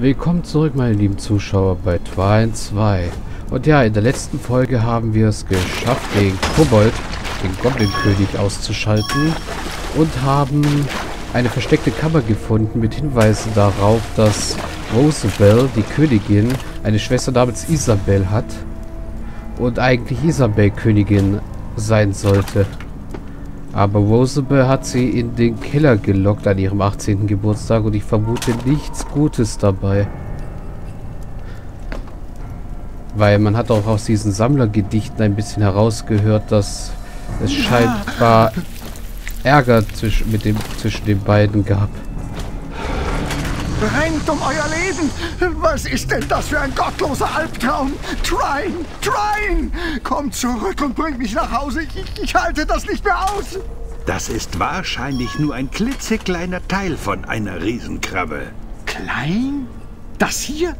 Willkommen zurück, meine lieben Zuschauer, bei Twine 2. Und ja, in der letzten Folge haben wir es geschafft, den Kobold, den Goblin-König, auszuschalten. Und haben eine versteckte Kammer gefunden mit Hinweisen darauf, dass Rosabelle, die Königin, eine Schwester namens Isabel hat. Und eigentlich Isabel Königin sein sollte. Aber Rosabelle hat sie in den Keller gelockt an ihrem 18. Geburtstag und ich vermute nichts Gutes dabei. Weil man hat auch aus diesen Sammlergedichten ein bisschen herausgehört, dass es scheinbar Ärger zwischen, mit dem, zwischen den beiden gab. Rennt um euer Leben! Was ist denn das für ein gottloser Albtraum? Trine! Trine! Kommt zurück und bringt mich nach Hause. Ich, ich halte das nicht mehr aus! Das ist wahrscheinlich nur ein klitzekleiner Teil von einer Riesenkrabbe. Klein? Das hier?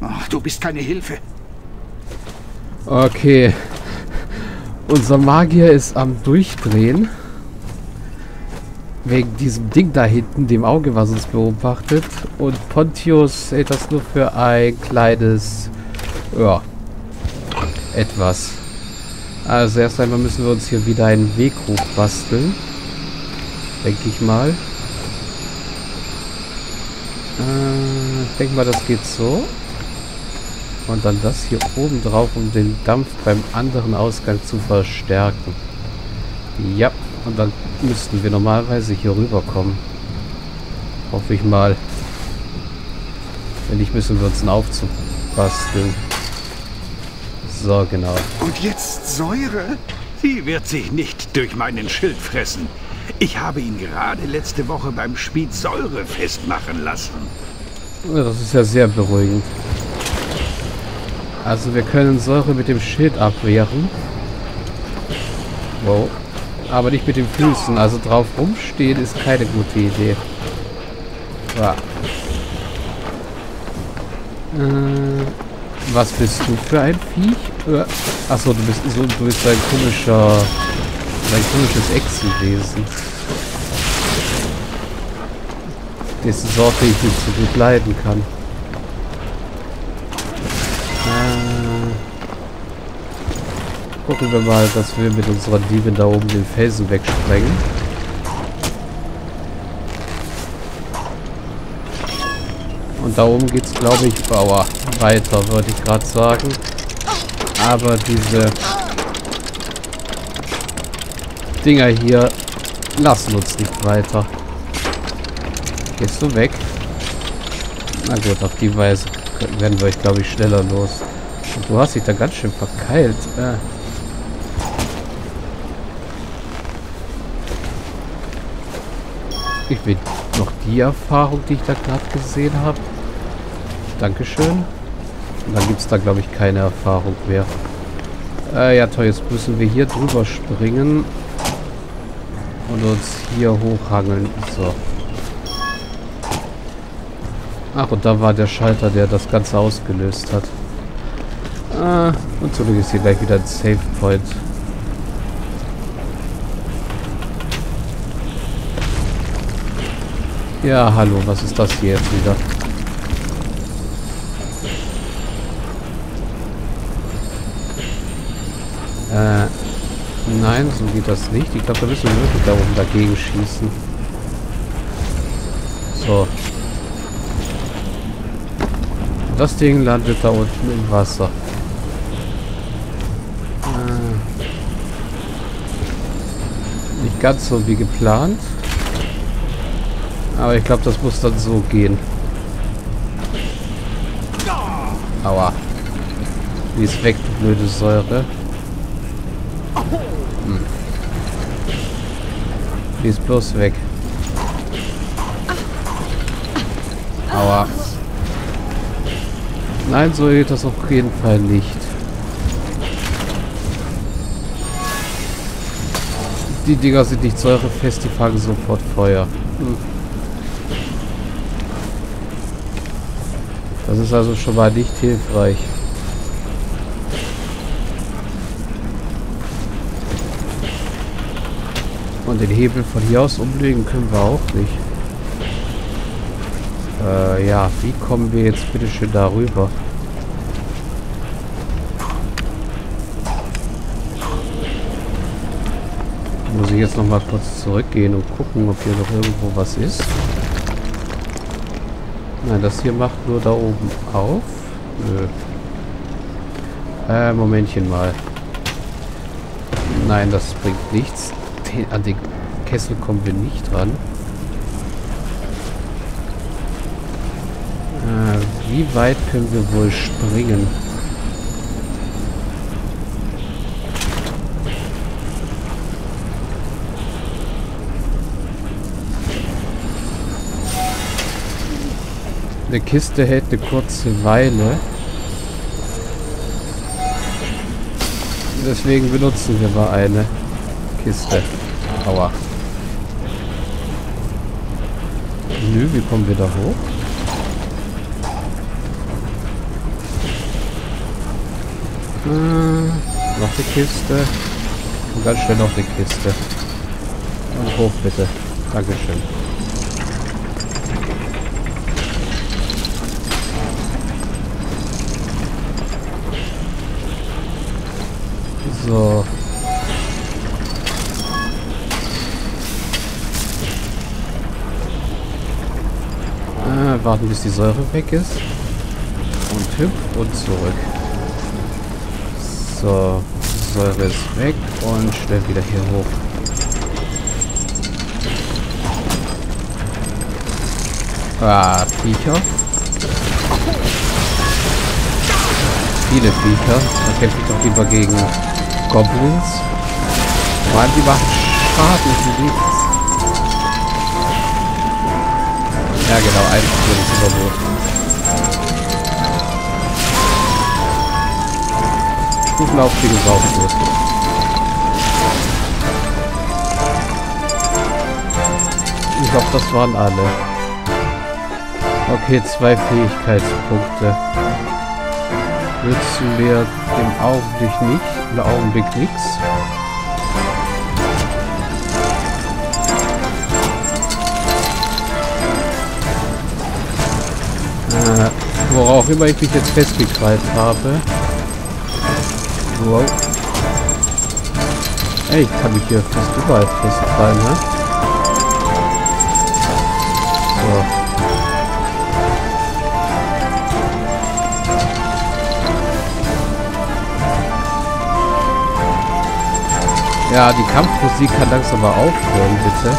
Ach, du bist keine Hilfe. Okay. Unser Magier ist am Durchdrehen. Wegen diesem Ding da hinten, dem Auge, was uns beobachtet. Und Pontius hält das nur für ein kleines... Ja. Etwas. Also erst einmal müssen wir uns hier wieder einen Weg hochbasteln. Denke ich mal. Äh, ich denke mal, das geht so. Und dann das hier oben drauf, um den Dampf beim anderen Ausgang zu verstärken. Ja, und dann müssten wir normalerweise hier rüberkommen. Hoffe ich mal. Wenn nicht, müssen wir uns einen Aufzug basteln. So, genau. Und jetzt Säure? Sie wird sich nicht durch meinen Schild fressen. Ich habe ihn gerade letzte Woche beim Spiel Säure festmachen lassen. Das ist ja sehr beruhigend. Also wir können Säure mit dem Schild abwehren. Wow. Aber nicht mit den Füßen. Also drauf rumstehen ist keine gute Idee. Ja. Äh, was bist du für ein Viech? Äh, achso, du bist so, du bist ein komischer, ein komisches Echsenwesen. Dessen Sorte ich nicht so gut leiden kann. Gucken wir mal, dass wir mit unserer Diebin da oben den Felsen wegsprengen. Und da oben geht es, glaube ich, Bauer weiter, würde ich gerade sagen. Aber diese Dinger hier lassen uns nicht weiter. Gehst du weg? Na gut, auf die Weise werden wir euch, glaube ich, schneller los. Und du hast dich da ganz schön verkeilt. Äh. Ich will noch die Erfahrung, die ich da gerade gesehen habe. Dankeschön. Und dann gibt es da, glaube ich, keine Erfahrung mehr. Äh, ja toll, jetzt müssen wir hier drüber springen. Und uns hier hochhangeln. So. Ach, und da war der Schalter, der das Ganze ausgelöst hat. Ah, und zurück ist hier gleich wieder ein Save Point. Ja, hallo, was ist das hier jetzt wieder? Äh, nein, so geht das nicht. Ich glaube, da müssen wir wirklich da oben dagegen schießen. So. Das Ding landet da unten im Wasser. Äh, nicht ganz so wie geplant. Aber ich glaube, das muss dann so gehen. Aua. Die ist weg, du blöde Säure. Hm. Die ist bloß weg. Aua. Nein, so geht das auf jeden Fall nicht. Die Dinger sind nicht säurefest, die fangen sofort Feuer. Hm. Das ist also schon mal nicht hilfreich. Und den Hebel von hier aus umlegen können wir auch nicht. Äh, ja, wie kommen wir jetzt bitte schön darüber? Muss ich jetzt noch mal kurz zurückgehen und gucken, ob hier noch irgendwo was ist. Nein, das hier macht nur da oben auf. Nö. Äh, Momentchen mal. Nein, das bringt nichts. an den Kessel kommen wir nicht ran. Äh, wie weit können wir wohl springen? Eine Kiste hält eine kurze Weile. Deswegen benutzen wir mal eine Kiste. Aua. Nö, wie kommen wir da hoch? Hm, noch eine Kiste. Und ganz schnell noch eine Kiste. Und hoch bitte. Dankeschön. So. Äh, warten, bis die Säure weg ist. Und hüpf und zurück. So. Säure ist weg und schnell wieder hier hoch. Ah, Viecher. Viele Viecher. Da kämpfe ich doch lieber gegen Goblins. Vor allem die machen Schaden wie nichts. Ja genau, ein das Überboot. Stufenaufstieg ist auch gut. Ich glaube, das waren alle. Okay, zwei Fähigkeitspunkte. Nützen mir im Augenblick nicht im Augenblick nichts. Äh, worauf immer ich mich jetzt festgekrallt habe. Wow. Ey, ich kann mich hier fast überall festkrallen, ne? So. Ja, die Kampfmusik kann langsam mal aufhören, bitte.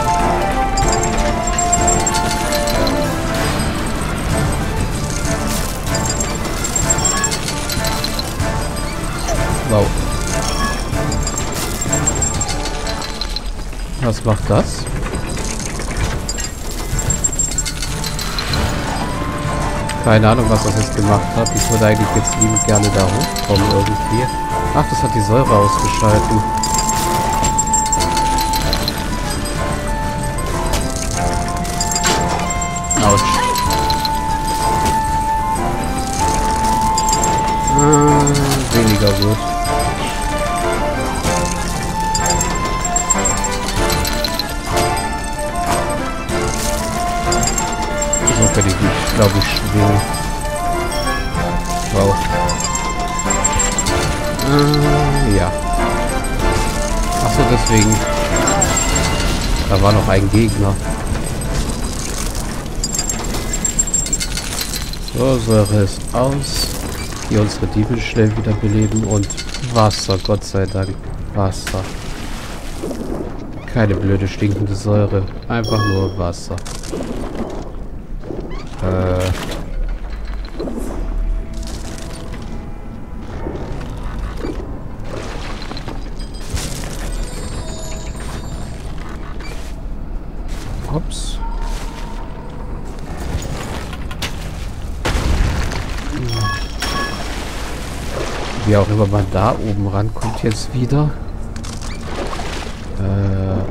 Wow. Was macht das? Keine Ahnung, was das jetzt gemacht hat. Ich würde eigentlich jetzt liebend gerne da hochkommen irgendwie. Ach, das hat die Säure ausgeschalten. Weniger gut. So kann ich mich, glaube ich, schwingen. Wow. Äh, ja. Achso, deswegen. Da war noch ein Gegner. So, Säure ist aus. Hier unsere Diebe schnell wieder beleben und Wasser, Gott sei Dank. Wasser. Keine blöde stinkende Säure. Einfach nur Wasser. Wie auch immer man da oben rankommt jetzt wieder. Äh,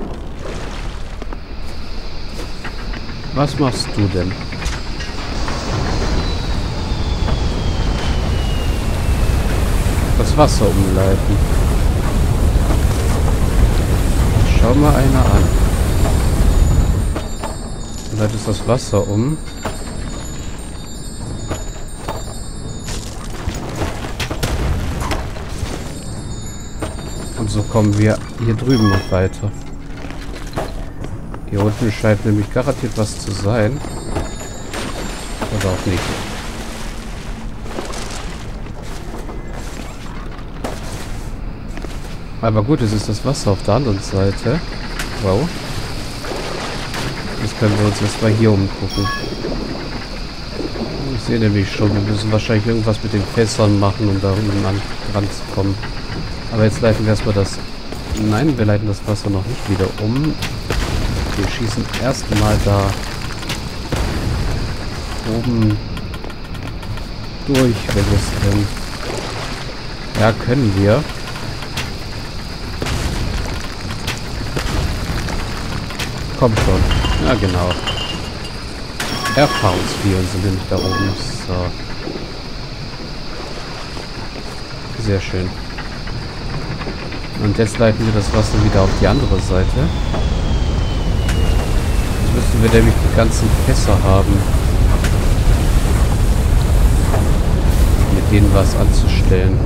was machst du denn? Das Wasser umleiten. Schau mal einer an. Du leitest das Wasser um. Und so kommen wir hier drüben noch weiter. Hier unten scheint nämlich garantiert was zu sein. Oder auch nicht. Aber gut, es ist das Wasser auf der anderen Seite. Wow. Jetzt können wir uns erstmal hier umgucken. Ich sehe nämlich schon, wir müssen wahrscheinlich irgendwas mit den Fässern machen, um da unten an, ranzukommen. Aber jetzt leiten wir erstmal das... Nein, wir leiten das Wasser noch nicht wieder um. Wir schießen erstmal da oben durch, wenn wir es können. Ja, können wir. Komm schon. Ja, genau. Erfahrungsviren sind nämlich da oben. So. Sehr schön. Und jetzt leiten wir das Wasser wieder auf die andere Seite. Jetzt müssen wir nämlich die ganzen Fässer haben. Mit denen was anzustellen.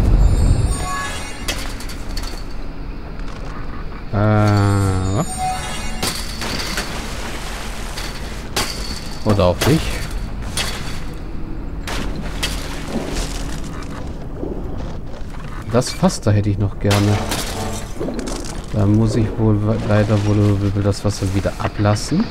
Äh, oder auch nicht. Das Fass da hätte ich noch gerne. Da muss ich wohl leider wohl das Wasser wieder ablassen.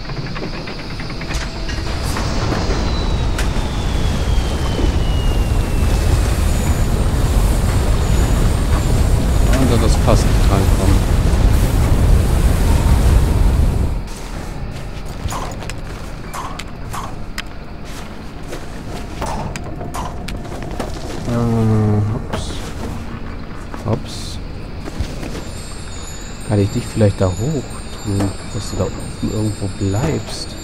Vielleicht da hoch tun, dass du da oben irgendwo bleibst?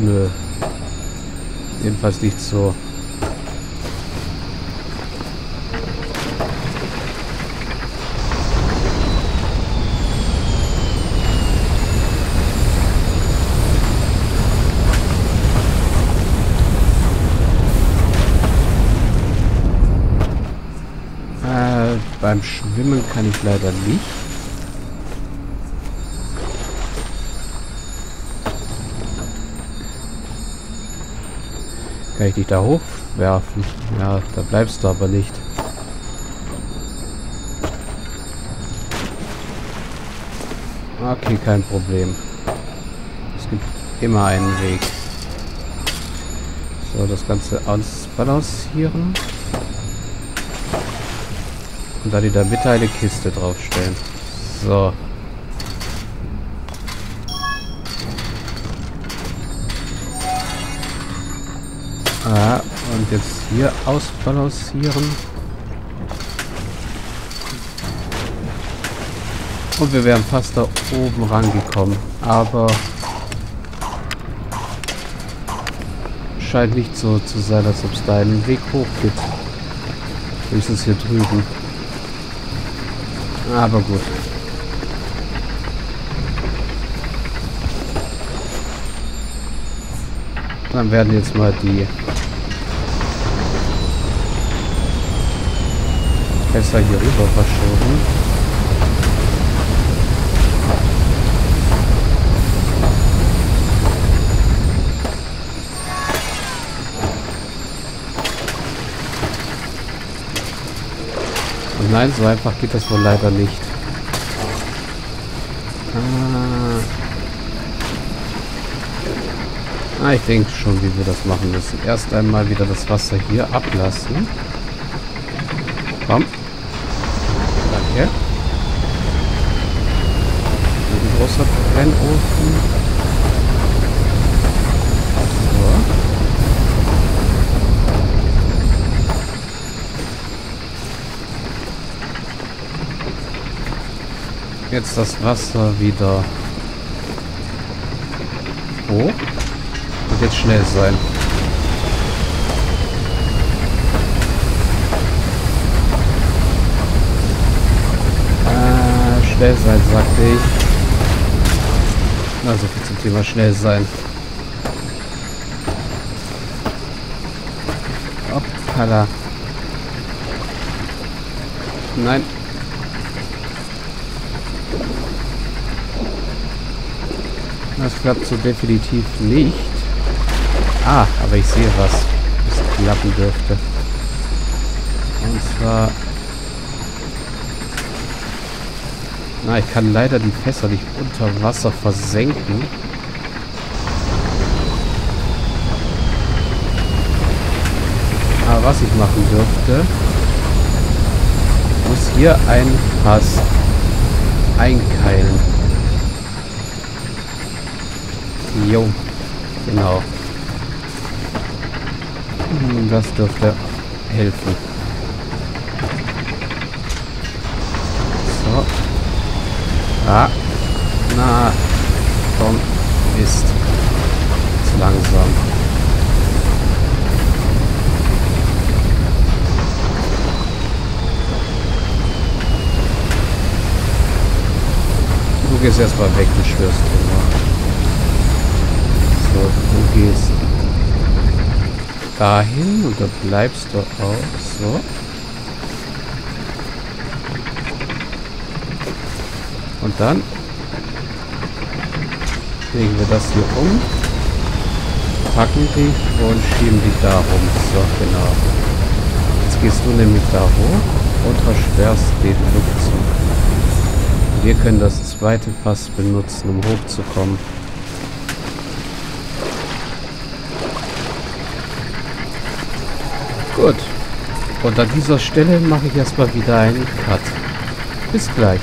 Nö. Jedenfalls nicht so. Äh, beim Schwimmen kann ich leider nicht. Kann ich dich da hochwerfen? Ja, da bleibst du aber nicht. Okay, kein Problem. Es gibt immer einen Weg. So, das Ganze ausbalancieren. Und dann in der Mitte eine Kiste draufstellen. So. Und jetzt hier ausbalancieren. Und wir wären fast da oben rangekommen. Aber scheint nicht so zu sein, als ob es da einen Weg hoch gibt. Höchstens hier drüben. Aber gut. Dann werden jetzt mal die Fässer hier rüber verschoben. Und nein, so einfach geht das wohl leider nicht. Ah, ah ich denke schon, wie wir das machen müssen. Erst einmal wieder das Wasser hier ablassen. Komm. Danke. Ein großer Brennofen. So. Jetzt das Wasser wieder hoch. Und jetzt schnell sein. schnell sein, sagte ich. Na, so viel zum Thema schnell sein. Hoppala. Nein. Das klappt so definitiv nicht. Ah, aber ich sehe was, was klappen dürfte. Und zwar Na, ich kann leider die Fässer nicht unter Wasser versenken. Aber was ich machen dürfte, muss hier ein Fass einkeilen. Jo, genau. Hm, das dürfte helfen. So. Ah. Na. Komm. Ist. Zu langsam. Du gehst erstmal weg, du schwörst immer. So, du gehst dahin und dann bleibst du auch so. Und dann legen wir das hier um, packen dich und schieben dich da rum. So, genau. Jetzt gehst du nämlich da hoch und versperrst den Luftzug. Wir können das zweite Fass benutzen, um hochzukommen. Gut. Und an dieser Stelle mache ich erstmal wieder einen Cut. Bis gleich.